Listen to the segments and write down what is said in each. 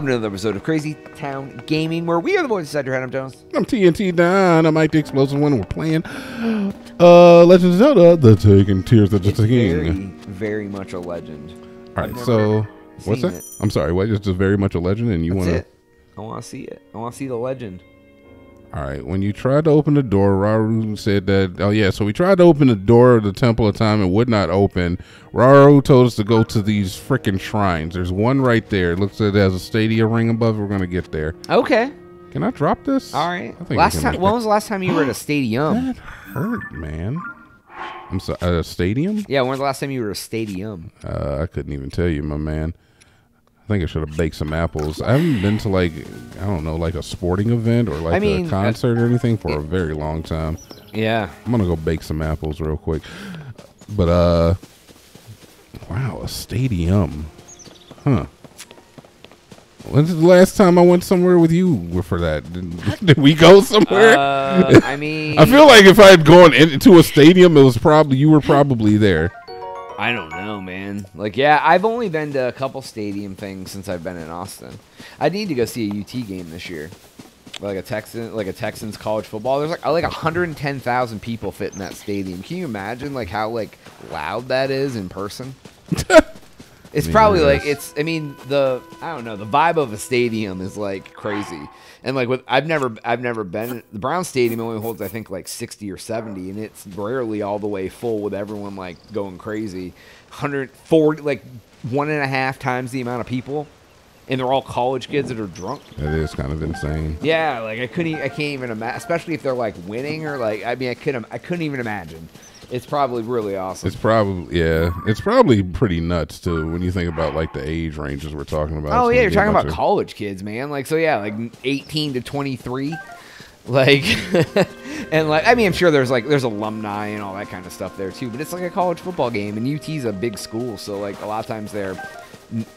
welcome to another episode of Crazy Town Gaming, where we are the boys inside your head. I'm Jonaas. I'm TNT Dinomight, the explosive one. We're playing uh, Legend of Zelda, The Taken Tears of the It's very, King. very much a legend. All right, so what's that? it. I'm sorry, what? It's just very much a legend, and you want to. I want to see it. I want to see the legend. All right, when you tried to open the door, Rauru said that. Oh yeah, so we tried to open the door of the Temple of Time. It would not open. Rauru told us to go to these freaking shrines. There's one right there. It looks like it has a stadia ring above. We're gonna get there. Okay. Can I drop this? All right. I think Last time, when was the last time you were at a stadium? That hurt, man. I'm sorry. At a stadium? yeah, when was the last time you were at a stadium? Uh, I couldn't even tell you, my man. I think I should have baked some apples. I haven't been to like I don't know, like a sporting event or like I mean, a uh, concert or anything for a very long time. Yeah. I'm gonna go bake some apples real quick. But uh, wow, a stadium, huh? When's the last time I went somewhere with you for that? Did, did we go somewhere? Uh, I mean, I feel like if I had gone into a stadium, it was probably you were probably there. I don't know, man. Like, yeah, I've only been to a couple stadium things since I've been in Austin. I need to go see a UT game this year, like a Texan, like a Texans college football. There's like like 110,000 people fit in that stadium. Can you imagine like how like loud that is in person? It's mean, probably it like it's. I mean, the I don't know. The vibe of a stadium is like crazy, and like with I've never I've never been. The Brown Stadium only holds I think like sixty or seventy, and it's rarely all the way full with everyone like going crazy. Hundred forty like one and a half times the amount of people, and they're all college kids that are drunk. That is kind of insane. Yeah, like I couldn't. I can't even imagine, especially if they're like winning or like. I mean, I couldn't. I couldn't even imagine. It's probably really awesome. It's probably yeah. It's probably pretty nuts too when you think about like the age ranges we're talking about. Oh It's yeah, you're talking about of- college kids, man. Like so, yeah, like 18 to 23. Like, and like, I mean, I'm sure there's like there's alumni and all that kind of stuff there too. But it's like a college football game, and UT's a big school, so like a lot of times they're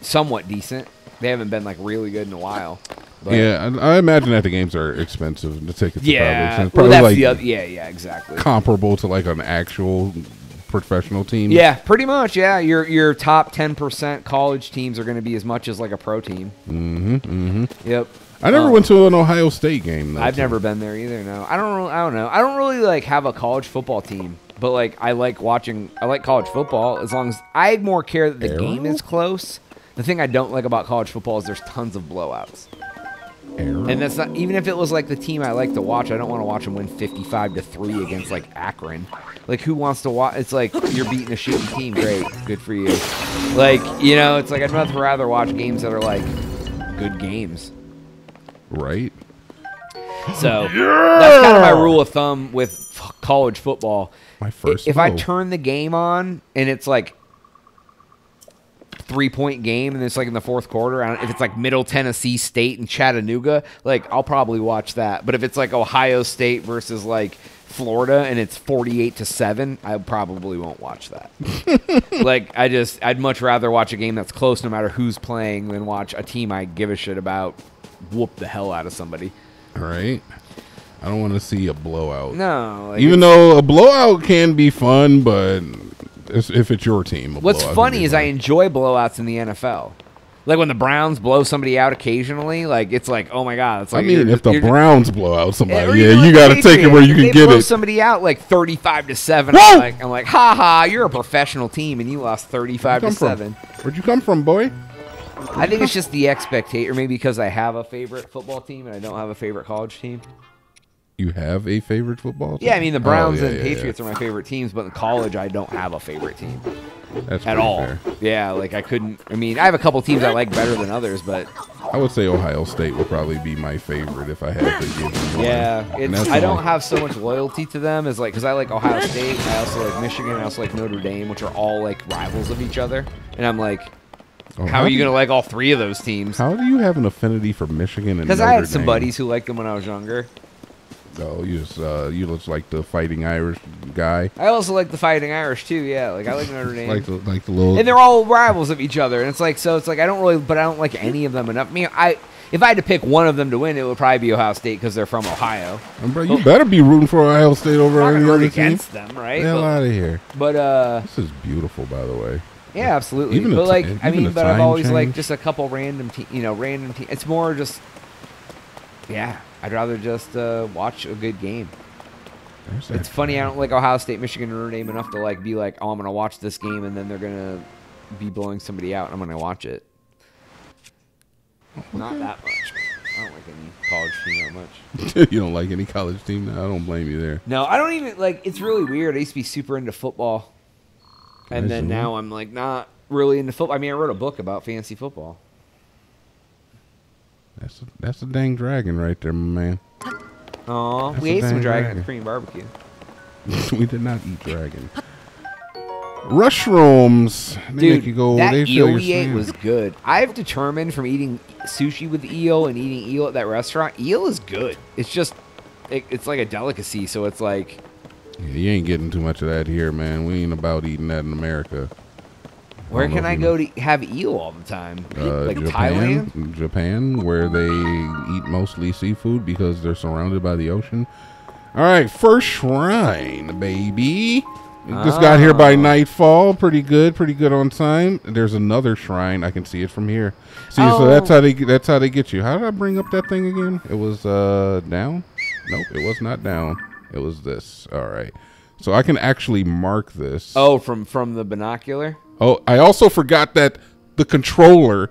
somewhat decent. They haven't been like really good in a while. But, Yeah, I, I imagine that the games are expensive. The tickets yeah. are probably, probably that's like the other. Yeah, yeah, exactly. comparable to like an actual professional team. Yeah, pretty much. Yeah, your your top 10% college teams are going to be as much as like a pro team. Mm-hmm. Mm-hmm. Yep. I never Um, went to an Ohio State game. Though, I've so- never been there either. No, I don't. Really, I don't know. I don't really like have a college football team, but like I like watching. I like college football as long as I more care that the Arrow? game is close. The thing I don't like about college football is there's tons of blowouts? And that's not even if it was like the team I like to watch. I don't want to watch them win 55 to three against like Akron. Like who wants to watch? It's like you're beating a shitty team. Great, good for you. Like you know, it's like I'd much rather watch games that are like good games. right? So that's kind of my rule of thumb with f- college football. My first. if I turn the game on and it's like three point game and it's like in the fourth quarter, I don't- if it's like Middle Tennessee State and Chattanooga, like I'll probably watch that. But if it's like Ohio State versus like Florida and it's 48 to 7, I probably won't watch that. like I just I'd much rather watch a game that's close no matter who's playing than watch a team I give a shit about whoop the hell out of somebody. right? I don't want to see a blowout. No, like Even though a blowout can be fun, but if it's your team, What's funny is I enjoy blowouts in the NFL. Like when the Browns blow somebody out occasionally, like it's like, oh my god, it's I like mean, you're- if the you're- Browns blow out or somebody, even yeah, you got to take it where you Patriots, can if get blow it. somebody out like thirty-five to seven. I'm like, I'm like, ha ha, you're a professional team and you lost thirty-five to Come from? seven. Where'd you come from, boy? I think it's just the expectation, or maybe because I have a favorite football team and I don't have a favorite college team. You have a favorite football team? Yeah, I mean the Oh, Browns yeah, and yeah, Patriots are my favorite teams, but in college I don't have a favorite team. That's at all. fair. Yeah, like I couldn't. I mean, I have a couple teams I like better than others, but I would say Ohio State would probably be my favorite if I had to give one. Yeah, I don't have so much loyalty to them as like because I like Ohio State, I also like Michigan, I also like Notre Dame, which are all like rivals of each other. And I'm like, Oh, how are you do gonna like all three of those teams? How do you have an affinity for Michigan and Because I had some Dame? buddies who liked them when I was younger. Oh, you just uh, you look like the fighting Irish guy, I also like the Fighting Irish too. Yeah, like I like Notre Dame. like the like the little. and they're all rivals of each other, and it's like so. It's like I don't really, but I don't like any of them enough. I mean, I if I had to pick one of them to win, it would probably be Ohio State because they're from Ohio. And bro, you better be rooting for Ohio State over I'm any gonna root other team. against them, right? Hell But, out of here. but uh, This is beautiful, by the way. Yeah, absolutely. Even but ti- like, I mean, but I've time always like just a couple random, te- you know, random. Te- it's more just, yeah. I'd rather just uh, watch a good game. There's It's funny. I don't like Ohio State, Michigan, Notre Dame enough to like be like, oh, I'm gonna watch this game, and then they're gonna be blowing somebody out, and I'm gonna watch it. Not that much. I don't like any college team that much. you don't like any college team? No, I don't blame you there. No, I don't even like. It's really weird. I used to be super into football, and then now I'm like not really into football. I mean, I wrote a book about fantasy football. That's a, that's a dang dragon right there, my man. Oh, we ate some dragon dragon. Korean barbecue. we did not eat dragon. Mushrooms. They Dude, make you go, that they eel we ate was good. I've determined from eating sushi with eel and eating eel at that restaurant, eel is good. It's just, it, it's like a delicacy. So it's like, Yeah, you ain't getting too much of that here, man. We ain't about eating that in America. Where can I go to have eel all the time? Uh, like Japan, Thailand? Japan, where they eat mostly seafood because they're surrounded by the ocean. All right, first shrine, baby. Just got here by Oh. nightfall. Pretty good, pretty good on time. There's another shrine. I can see it from here. See, so that's Oh. how they that's how they get you. How did I bring up that thing again? It was uh down. Nope, it was not down. It was this. All right. So I can actually mark this. Oh, from from the binocular. Oh, I also forgot that the controller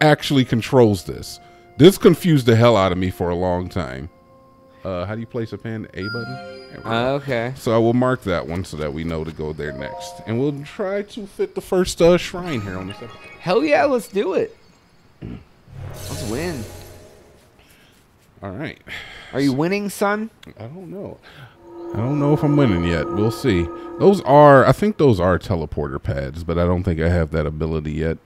actually controls this. This confused the hell out of me for a long time. Uh, how do you place a pen? A button? There we go. Uh, okay. so I will mark that one so that we know to go there next. And we'll try to fit the first uh, shrine here on this episode. Hell yeah, let's do it. Let's win. All right. Are you winning, son? I don't know. I don't know if I'm winning yet. We'll see. Those are, I think those are teleporter pads, but I don't think I have that ability yet.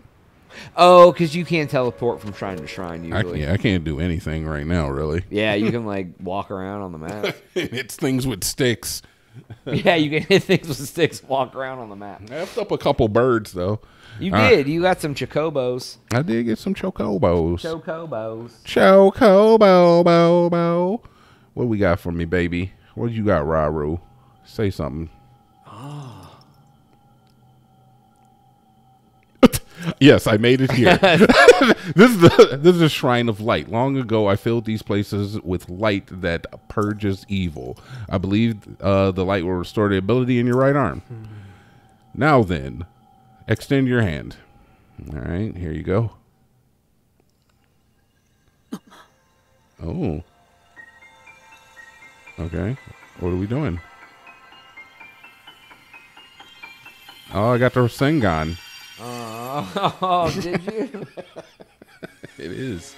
Oh, because you can't teleport from shrine to shrine I usually. can't, I can't do anything right now, really. Yeah, you can like walk around on the map. it's things with sticks. yeah, you can hit things with sticks, walk around on the map. I effed up a couple birds though. You All right. did. You got some chocobos. I did get some chocobos. Chocobos. Chocobo, bo, bo. What we got for me, baby? What you got, Rauru? Say something. yes, I made it here. this is the, this is a shrine of light. Long ago, I filled these places with light that purges evil. I believe uh, the light will restore the ability in your right arm. Now then, extend your hand. All right, here you go. Oh. Okay. What are we doing? Oh, I got the Rasengan. Oh, oh, did you? It is.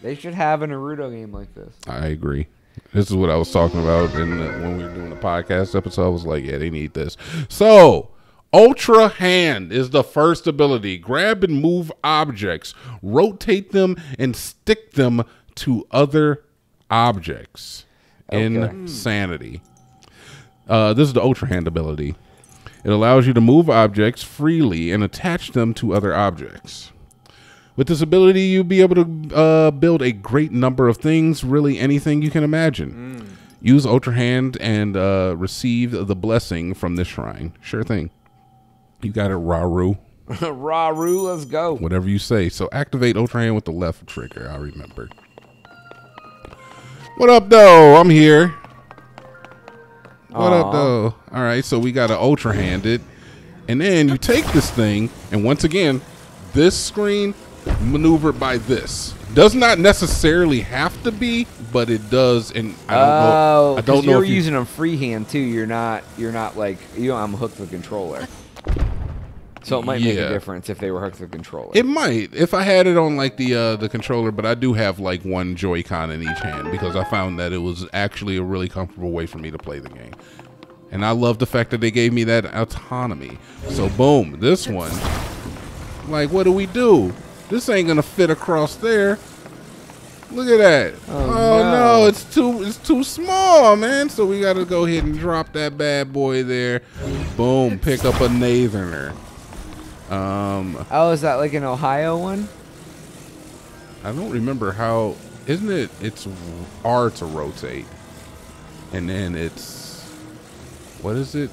they should have a Naruto game like this. I agree. This is what I was talking about in the, when we were doing the podcast episode. I was like, yeah, they need this. So, Ultra Hand is the first ability. Grab and move objects, rotate them, and stick them to other objects. Insanity. Uh, this is the Ultra Hand ability. It allows you to move objects freely and attach them to other objects. With this ability, you'll be able to uh, build a great number of things, really anything you can imagine. Use Ultra Hand and uh, receive the blessing from this shrine. Sure thing. You got it, Rauru. Rauru, let's go. Whatever you say. So activate Ultra Hand with the left trigger. I remember. What up, though? I'm here. What up, though? All right, so we got to Ultra Hand it. And then you take this thing, and once again, this screen maneuvered by this. Does not necessarily have to be, but it does. And I don't Oh, know. I don't know you're if you, using them freehand too. You're not. You're not like you don't unhook the controller. So it might make a difference if they were hooked to the controller. It might if I had it on like the uh, the controller, but I do have like one Joy-Con in each hand because I found that it was actually a really comfortable way for me to play the game. And I love the fact that they gave me that autonomy. So boom, this one. Like, what do we do? This ain't gonna fit across there. Look at that. Oh, Oh, no. no. it's too it's too small, man. So we gotta go ahead and drop that bad boy there. Boom, pick up a Nathaner. Um oh, is that like an Ohio one? I don't remember how. Isn't it? It's R to rotate, and then it's what is it?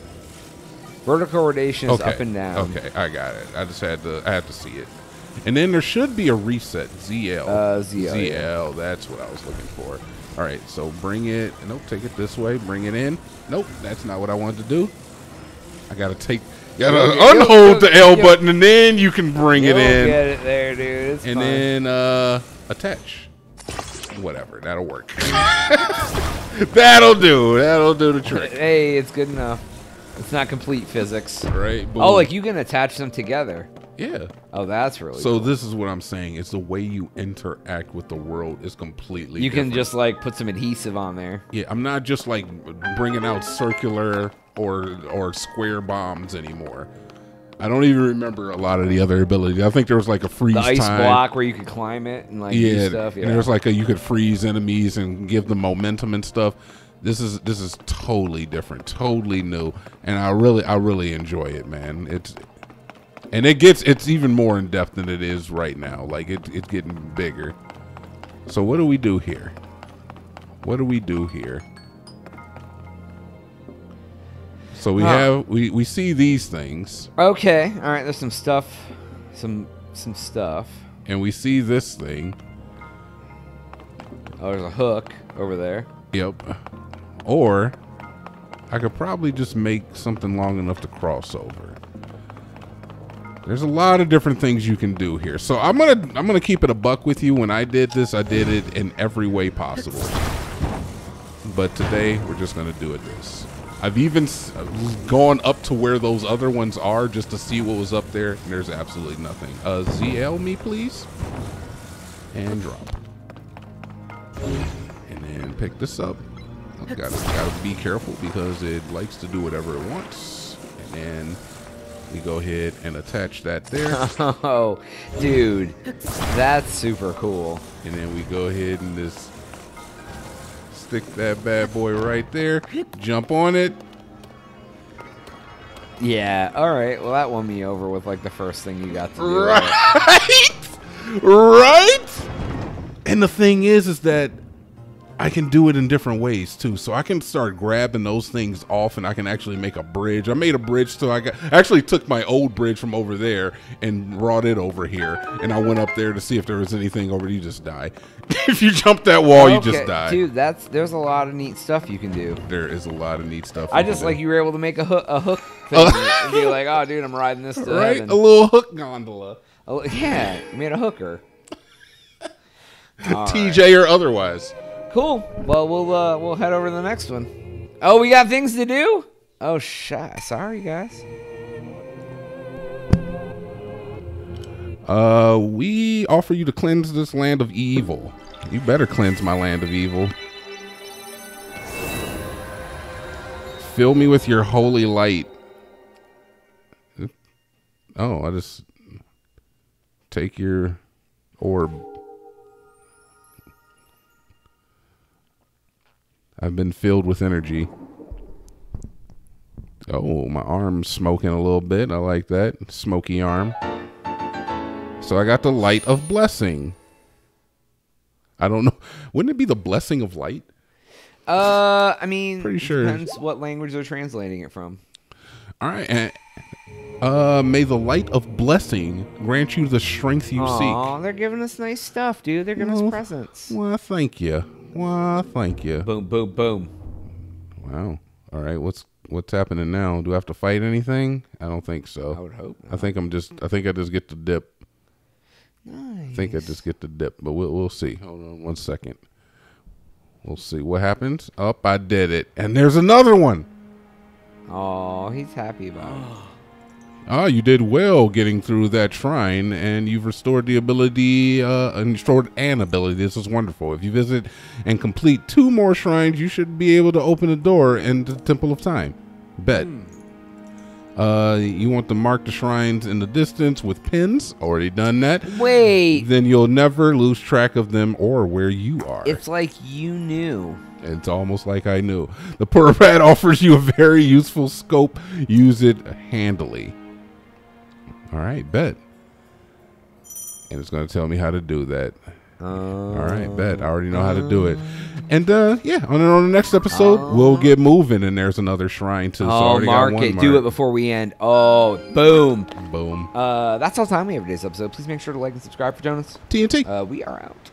Vertical rotation is Okay. up and down. Okay, I got it. I just had to. I had to see it. And then there should be a reset. ZL. Uh, ZL, yeah. That's what I was looking for. All right. So bring it. Nope. Take it this way. Bring it in. Nope. That's not what I wanted to do. I gotta take. Gotta You'll- you'll- unhold the L button and then you can bring it in. get it there, dude. It's and fine. then uh attach. Whatever. That'll work. That'll do. That'll do the trick. hey, it's good enough. It's not complete physics. Right. Oh, like you can attach them together. Yeah. Oh, that's really So cool. this is what I'm saying. It's the way you interact with the world is completely. You can just like put some adhesive on there. Yeah, I'm not just like bringing out circular or or square bombs anymore. I don't even remember a lot of the other abilities. I think there was like a freeze The ice time. block where you could climb it and like Yeah, stuff. and Yeah. there's like a you could freeze enemies and give them momentum and stuff. This is this is totally different, totally new, and I really I really enjoy it, man. It's and it gets it's even more in depth than it is right now. Like it, it's getting bigger. So what do we do here? What do we do here? So we Huh. have we we see these things okay. All right. There's some stuff. Some some stuff. and we see this thing. Oh, there's a hook over there. Yep. Or I could probably just make something long enough to cross over. There's a lot of different things you can do here. So I'm gonna I'm gonna keep it a buck with you. When I did this, I did it in every way possible. But today we're just gonna do it this. I've even gone up to where those other ones are just to see what was up there, and there's absolutely nothing. Uh, ZL me, please, and drop and then pick this up. I've got to gotta be careful because it likes to do whatever it wants. And then we go ahead and attach that there, Oh, dude, that's super cool. and then we go ahead and just stick that bad boy right there. Jump on it. Yeah. All right. Well, that won me over with like the first thing you got to do. Right, right. And the thing is, is that I can do it in different ways too. So I can start grabbing those things off, and I can actually make a bridge. I made a bridge, so I got actually took my old bridge from over there and brought it over here. And I went up there to see if there was anything over. You just die. if you jump that wall, you just die. Dude, that's there's a lot of neat stuff you can do. There is a lot of neat stuff. I just do. like you were able to make a hook, a hook thing and be like, oh, dude, I'm riding this to right heaven. a little hook gondola, Oh, yeah, you made a hooker. All right. TJ or otherwise. Cool. Well, we'll uh, we'll head over to the next one. Oh, we got things to do. Oh, shit. Sorry, guys. Uh, we offer you to cleanse this land of evil. You better cleanse my land of evil. Fill me with your holy light. Oh, I just take your orb. I've been filled with energy. Oh, my arm's smoking a little bit. I like that. Smoky arm. So I got the light of blessing. I don't know. Wouldn't it be the blessing of light? Uh, I mean, Pretty sure. depends what language they're translating it from. All right. Uh, may the light of blessing grant you the strength you seek. Oh, they're giving us nice stuff, dude. They're giving Well, us presents. Well, thank you. Well, thank you. Boom, boom, boom. Wow. All right. What's what's happening now? Do I have to fight anything? I don't think so. I would hope. I think I'm just. I think I just get the dip. Nice. I think I just get the dip, but we'll we'll see. Hold on one second. We'll see what happens. Up, I did it, and there's another one. Oh, he's happy about it. Ah, you did well getting through that shrine, and you've restored the ability, uh, and restored an ability. This is wonderful. If you visit and complete two more shrines, you should be able to open a door into the Temple of Time. Bet. Uh, you want to mark the shrines in the distance with pins? Already done that. Wait, Then you'll never lose track of them or where you are. it's like you knew. It's almost like I knew. The Purah Pad offers you a very useful scope. Use it handily. All right, bet. And it's going to tell me how to do that. All right, bet. I already know how to do it. And uh yeah, on, on the next episode, we'll get moving, and there's another shrine too. so Oh, already got mark. Do it before we end. Oh, boom. Boom. Uh, that's all time we have for today's episode. Please make sure to like and subscribe for Jonaas. TNT. Uh, we are out.